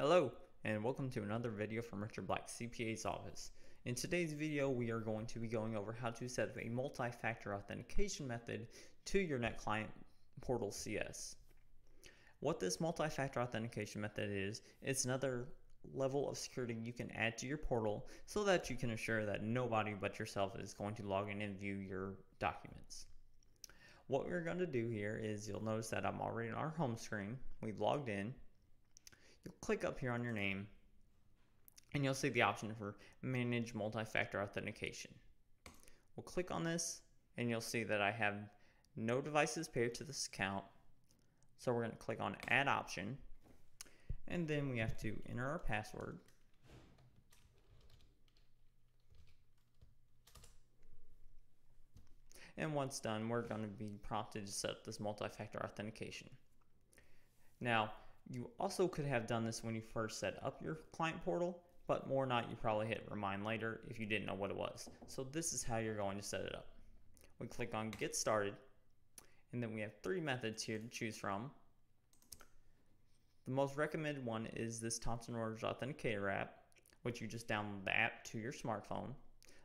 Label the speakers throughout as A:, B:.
A: Hello, and welcome to another video from Richard Black CPA's office. In today's video, we are going to be going over how to set up a multi-factor authentication method to your NetClient Portal CS. What this multi-factor authentication method is, it's another level of security you can add to your portal so that you can assure that nobody but yourself is going to log in and view your documents. What we're going to do here is you'll notice that I'm already on our home screen. We've logged in you'll click up here on your name and you'll see the option for manage multi-factor authentication. We'll click on this and you'll see that I have no devices paired to this account. So we're going to click on add option and then we have to enter our password. And once done, we're going to be prompted to set up this multi-factor authentication. Now, you also could have done this when you first set up your client portal, but more not, you probably hit remind later if you didn't know what it was. So this is how you're going to set it up. We click on get started, and then we have three methods here to choose from. The most recommended one is this Thomson Reuters Authenticator app, which you just download the app to your smartphone.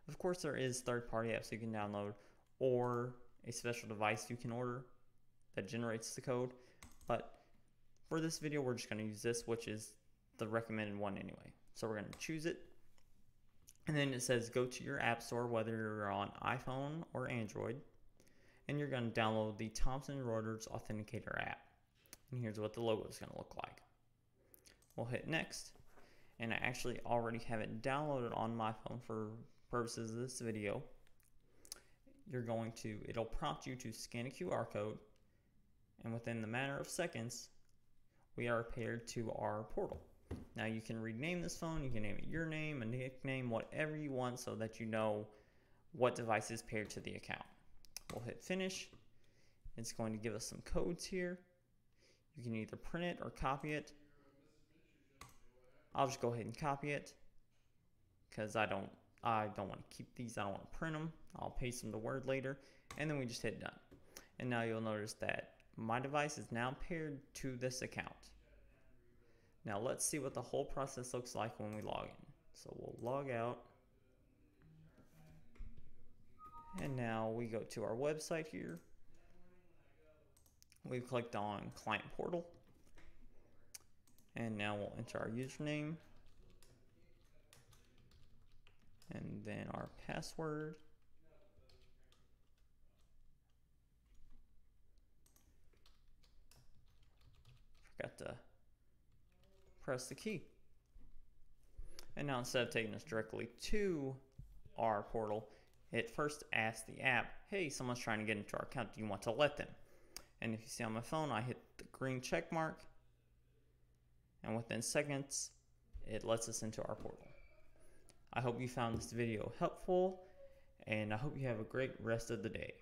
A: Of course, there is third-party apps you can download or a special device you can order that generates the code, but for this video, we're just going to use this, which is the recommended one anyway. So we're going to choose it. And then it says go to your app store, whether you're on iPhone or Android. And you're going to download the Thomson Reuters Authenticator app. And here's what the logo is going to look like. We'll hit next. And I actually already have it downloaded on my phone for purposes of this video. You're going to, it'll prompt you to scan a QR code. And within the matter of seconds, we are paired to our portal. Now you can rename this phone, you can name it your name, a nickname, whatever you want so that you know what device is paired to the account. We'll hit finish. It's going to give us some codes here. You can either print it or copy it. I'll just go ahead and copy it because I don't I don't want to keep these. I don't want to print them. I'll paste them to Word later. And then we just hit done. And now you'll notice that my device is now paired to this account. Now let's see what the whole process looks like when we log in. So we'll log out. And now we go to our website here. We've clicked on client portal. And now we'll enter our username. And then our password. To press the key. And now instead of taking us directly to our portal, it first asks the app, hey, someone's trying to get into our account. Do you want to let them? And if you see on my phone, I hit the green check mark. And within seconds, it lets us into our portal. I hope you found this video helpful, and I hope you have a great rest of the day.